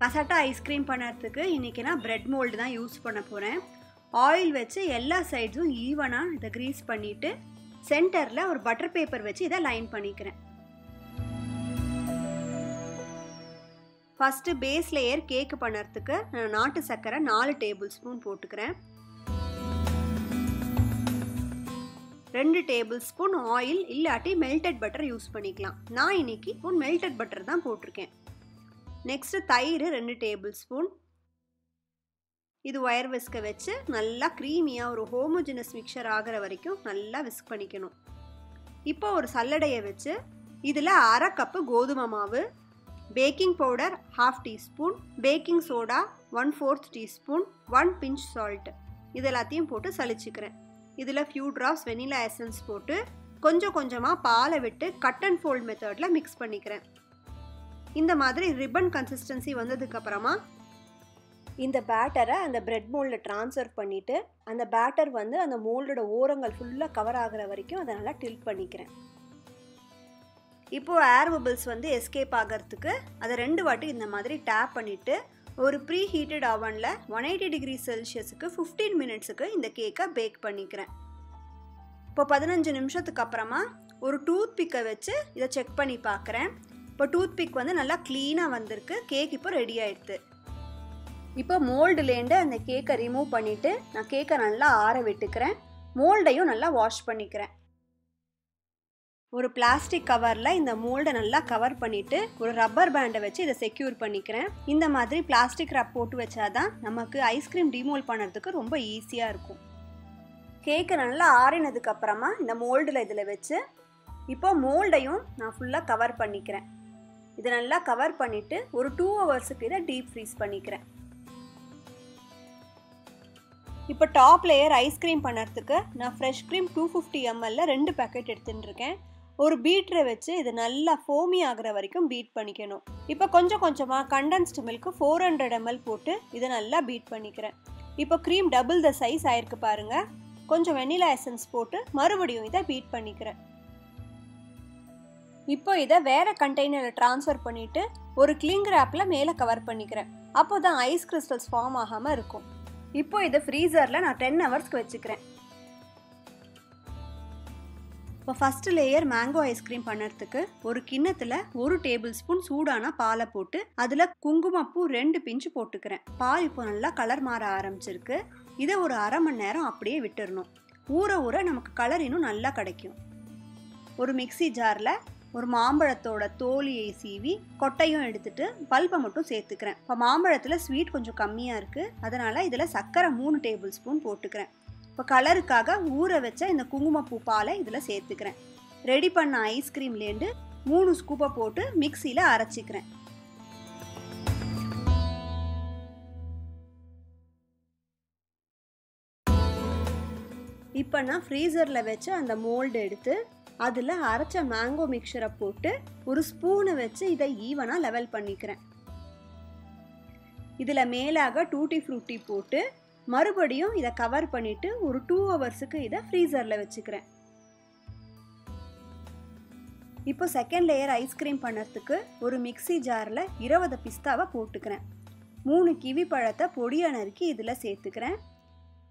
பசாட்டா ice cream பண்ணுறதுக்கு இன்றைக்கி நான் ப்ரெட் மோல்டு தான் யூஸ் பண்ண போகிறேன் ஆயில் வச்சு எல்லா சைட்ஸும் ஈவனாக இதை க்ரீஸ் பண்ணிவிட்டு சென்டரில் ஒரு பட்டர் பேப்பர் வச்சு இதை லைன் பண்ணிக்கிறேன். ஃபஸ்ட்டு பேஸ் லேயர் கேக்கு பண்ணுறதுக்கு நான் நாட்டு சர்க்கரை நாலு டேபிள் ஸ்பூன் போட்டுக்கிறேன். ரெண்டு டேபிள் ஸ்பூன் ஆயில் இல்லாட்டி மெல்டட் பட்டர் யூஸ் பண்ணிக்கலாம். நான் இன்னைக்கு ஸ்பூன் மெல்டட் பட்டர் தான் போட்டிருக்கேன். நெக்ஸ்ட்டு தயிர் ரெண்டு டேபிள் ஸ்பூன் இது ஒயர் விஸ்க வச்சு நல்லா க்ரீமியாக ஒரு ஹோமோஜினஸ் மிக்சர் ஆகிற வரைக்கும் நல்லா விஸ்க் பண்ணிக்கணும். இப்போ ஒரு சல்லடையை வச்சு இதில் அரை கப்பு கோதுமை மாவு baking powder half teaspoon baking soda one fourth teaspoon one pinch salt இது எல்லாத்தையும் போட்டு சளிச்சுக்கிறேன். இதில் ஃபியூ ட்ராப்ஸ் வெனிலா எசன்ஸ் போட்டு கொஞ்சம் கொஞ்சமாக பாலை விட்டு கட் அண்ட் ஃபோல்ட் மெத்தடில் மிக்ஸ் பண்ணிக்கிறேன். இந்த மாதிரி ரிப்பன் கன்சிஸ்டன்சி வந்ததுக்கப்புறமா இந்த பேட்டரை அந்த பிரெட் மோல்டில் ட்ரான்ஸ்ஃபர் பண்ணிவிட்டு அந்த பேட்டர் வந்து அந்த மோல்டோட ஓரங்கள் ஃபுல்லாக கவர் ஆகிற வரைக்கும் அதை நல்லா டில்ட் பண்ணிக்கிறேன். இப்போது ஏர் பபிள்ஸ் வந்து எஸ்கேப் ஆகிறதுக்கு அதை ரெண்டு வாட்டி இந்த மாதிரி டேப் பண்ணிவிட்டு ஒரு ப்ரீ ஹீட்டட் அவனில் ஒன் எயிட்டி டிகிரி செல்சியஸுக்கு ஃபிஃப்டீன் மினிட்ஸுக்கு இந்த கேக்கை பேக் பண்ணிக்கிறேன். இப்போ பதினஞ்சு நிமிஷத்துக்கு அப்புறமா ஒரு டூத் பிக்கை வச்சு இதை செக் பண்ணி பார்க்குறேன். இப்போ டூத்பிக் வந்து நல்லா க்ளீனாக வந்திருக்கு. கேக் இப்போ ரெடி ஆயிடுது இப்போ மோல்டுலேருந்து அந்த கேக்கை ரிமூவ் பண்ணிவிட்டு நான் கேக்கை நல்லா ஆற விட்டுக்கிறேன். மோல்டையும் நல்லா வாஷ் பண்ணிக்கிறேன். ஒரு பிளாஸ்டிக் கவரில் இந்த மோல்டை நல்லா கவர் பண்ணிவிட்டு ஒரு ரப்பர் பேண்டை வச்சு இதை செக்யூர் பண்ணிக்கிறேன். இந்த மாதிரி பிளாஸ்டிக் ரப் போட்டு வச்சாதான் நமக்கு ஐஸ்கிரீம் டிமோல் பண்ணுறதுக்கு ரொம்ப ஈஸியாக இருக்கும். கேக்கு நல்லா ஆறினதுக்கப்புறமா இந்த மோல்டில் இதில் வச்சு இப்போ மோல்டையும் நான் ஃபுல்லாக கவர் பண்ணிக்கிறேன். இதை நல்லா கவர் பண்ணிவிட்டு ஒரு டூ ஹவர்ஸுக்கு இதை டீப் ஃப்ரீஸ் பண்ணிக்கிறேன். இப்போ டாப் லேயர் ஐஸ்கிரீம் பண்ணுறதுக்கு நான் ஃப்ரெஷ் க்ரீம் டூ ஃபிஃப்டி எம்எல்ல ரெண்டு பேக்கெட் எடுத்துட்டுருக்கேன். ஒரு பீட்டரை வச்சு இது நல்லா ஃபோமி ஆகிற வரைக்கும் பீட் பண்ணிக்கணும். இப்போ கொஞ்சம் கொஞ்சமாக condensed milk four hundred ML போட்டு இதை நல்லா பீட் பண்ணிக்கிறேன். இப்போ க்ரீம் டபுள் த சைஸ் ஆயிருக்கு பாருங்கள் கொஞ்சம் வெனிலா எசன்ஸ் போட்டு மறுபடியும் இதை பீட் பண்ணிக்கிறேன். இப்போ இதை வேற கண்டெய்னரில் ட்ரான்ஸ்ஃபர் பண்ணிவிட்டு ஒரு கிளிங் ரேப்பில் மேலே கவர் பண்ணிக்கிறேன். அப்போ தான் ஐஸ் கிறிஸ்டல்ஸ் ஃபார்ம் ஆகாமல் இருக்கும். இப்போ இதை ஃப்ரீசரில் நான் டென் ஹவர்ஸ்க்கு வச்சுக்கிறேன். இப்போ ஃபஸ்ட்டு லேயர் மேங்கோ ஐஸ்கிரீம் பண்ணுறதுக்கு ஒரு கிண்ணத்தில் ஒரு டேபிள் ஸ்பூன் சூடான பாலை போட்டு அதில் குங்குமப்பூ ரெண்டு பிஞ்சு போட்டுக்கிறேன். பால் இப்போ நல்லா கலர் மாற ஆரம்பிச்சிருக்கு. இதை ஒரு அரை மணி நேரம் அப்படியே விட்டுறணும். ஊற ஊற நமக்கு கலர் இன்னும் நல்லா கிடைக்கும். ஒரு மிக்சி ஜாரில் ஒரு மாம்பழத்தோட தோலியை சீவி கொட்டையும் எடுத்துட்டு பல்பை மட்டும் சேர்த்துக்கிறேன். இப்போ மாம்பழத்தில் ஸ்வீட் கொஞ்சம் கம்மியாக இருக்குது அதனால் இதில் சர்க்கரை மூணு டேபிள் ஸ்பூன் போட்டுக்கிறேன். இப்போ கலருக்காக ஊற வச்ச இந்த குங்குமப்பூ பாலை இதில் சேர்த்துக்கிறேன். ரெடி பண்ண ஐஸ்கிரீம்லேருந்து மூணு ஸ்கூப்பை போட்டு மிக்சியில் அரைச்சிக்கிறேன். இப்போ நான் ஃப்ரீசரில் வச்சு அந்த மோல்டு எடுத்து அதில் அரைச்ச மேங்கோ மிக்சரை போட்டு ஒரு ஸ்பூனை வச்சு இதை ஈவனாக லெவல் பண்ணிக்கிறேன். இதில் மேலாக டூட்டி ஃப்ரூட்டி போட்டு மறுபடியும் இதை கவர் பண்ணிவிட்டு ஒரு டூ ஹவர்ஸுக்கு இதை ஃப்ரீசரில் வச்சுக்கிறேன். இப்போ செகண்ட் லேயர் ஐஸ்கிரீம் பண்ணுறதுக்கு ஒரு மிக்சி ஜாரில் இருபது பிஸ்தாவை போட்டுக்கிறேன். மூணு கிவி பழத்தை பொடியாக நறுக்கி இதில் சேர்த்துக்கிறேன்.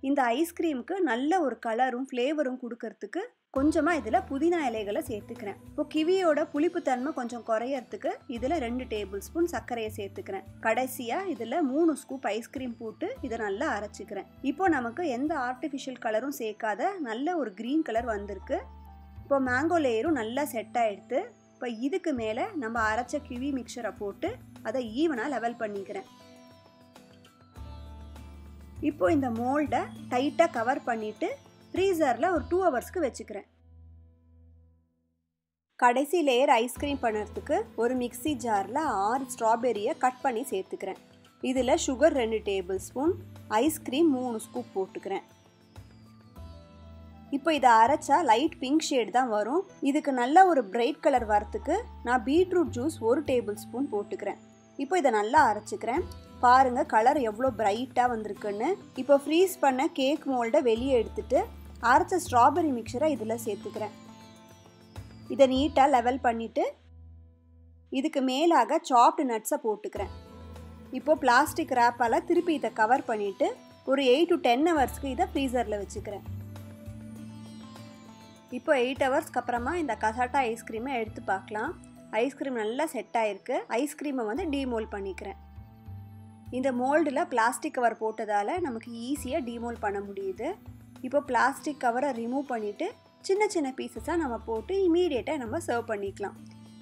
இந்த ஐஸ்கிரீமுக்கு நல்ல ஒரு கலரும் ஃப்ளேவரும் கொடுக்கறதுக்கு கொஞ்சமாக இதில் புதினா இலைகளை சேர்த்துக்கிறேன். இப்போ கிவியோட புளிப்புத்தன்மை கொஞ்சம் குறையறதுக்கு இதில் ரெண்டு டேபிள் ஸ்பூன் சர்க்கரையை சேர்த்துக்கிறேன். கடைசியாக இதில் மூணு ஸ்கூப் ஐஸ்கிரீம் போட்டு இதை நல்லா அரைச்சிக்கிறேன். இப்போ நமக்கு எந்த ஆர்டிஃபிஷியல் கலரும் சேர்க்காத நல்ல ஒரு க்ரீன் கலர் வந்திருக்கு. இப்போ மேங்கோ லேயரும் நல்லா செட் ஆகிடுது இப்போ இதுக்கு மேலே நம்ம அரைச்ச கிவி மிக்சரை போட்டு அதை ஈவனாக லெவல் பண்ணிக்கிறேன். இப்போ இந்த மோல்டை டைட்டாக கவர் பண்ணிவிட்டு ஃப்ரீசரில் ஒரு டூ ஹவர்ஸ்க்கு வச்சுக்கிறேன். கடைசி லேயர் ஐஸ்கிரீம் பண்ணுறதுக்கு ஒரு மிக்சி ஜாரில் ஆறு ஸ்ட்ராபெரியை கட் பண்ணி சேர்த்துக்கிறேன். இதில் சுகர் ரெண்டு டேபிள் ஸ்பூன் ஐஸ்கிரீம் மூணு ஸ்கூப் போட்டுக்கிறேன். இப்போ இதை அரைச்சா லைட் பிங்க் ஷேட் தான் வரும். இதுக்கு நல்ல ஒரு பிரைட் கலர் வரத்துக்கு நான் பீட்ரூட் ஜூஸ் ஒரு டேபிள் ஸ்பூன் போட்டுக்கிறேன். இப்போ இதை நல்லா அரைச்சிக்கிறேன். பாருங்கள் கலர் எவ்வளோ பிரைட்டாக வந்திருக்குன்னு. இப்போ ஃப்ரீஸ் பண்ண கேக் மோல்டை வெளியே எடுத்துட்டு அரைச்ச ஸ்ட்ராபெரி மிக்சரை இதில் சேர்த்துக்கிறேன். இதை நீட்டாக லெவல் பண்ணிவிட்டு இதுக்கு மேலாக சாப்டு நட்ஸை போட்டுக்கிறேன். இப்போது பிளாஸ்டிக் ரேப்பால் திருப்பி இதை கவர் பண்ணிவிட்டு ஒரு எயிட் டு டென் ஹவர்ஸ்க்கு இதை ஃப்ரீசரில் வச்சுக்கிறேன். இப்போ எயிட் ஹவர்ஸ்க்கு அப்புறமா இந்த கசாட்டா ஐஸ்கிரீமை எடுத்து பார்க்கலாம். ஐஸ்கிரீம் நல்லா செட் ஆகிருக்கு ஐஸ்கிரீமை வந்து டீமோல் பண்ணிக்கிறேன். இந்த மோல்டில் பிளாஸ்டிக் கவர் போட்டதால் நமக்கு ஈஸியாக டீமோல் பண்ண முடியுது. இப்போ பிளாஸ்டிக் கவரை ரிமூவ் பண்ணிவிட்டு சின்ன சின்ன பீசஸாக நம்ம போட்டு இமீடியட்டாக நம்ம சர்வ் பண்ணிக்கலாம்.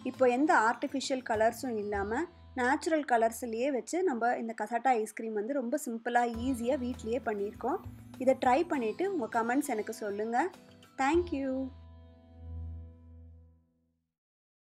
இப்போ எந்த ஆர்டிஃபிஷியல் கலர்ஸும் இல்லாமல் நேச்சுரல் கலர்ஸ்லேயே வச்சு நம்ம இந்த கசாட்டா ஐஸ்கிரீம் வந்து ரொம்ப சிம்பிளாக ஈஸியாக வீட்லேயே பண்ணியிருக்கோம். இதை ட்ரை பண்ணிவிட்டு உங்கள் கமெண்ட்ஸ் எனக்கு சொல்லுங்கள் தேங்க்யூ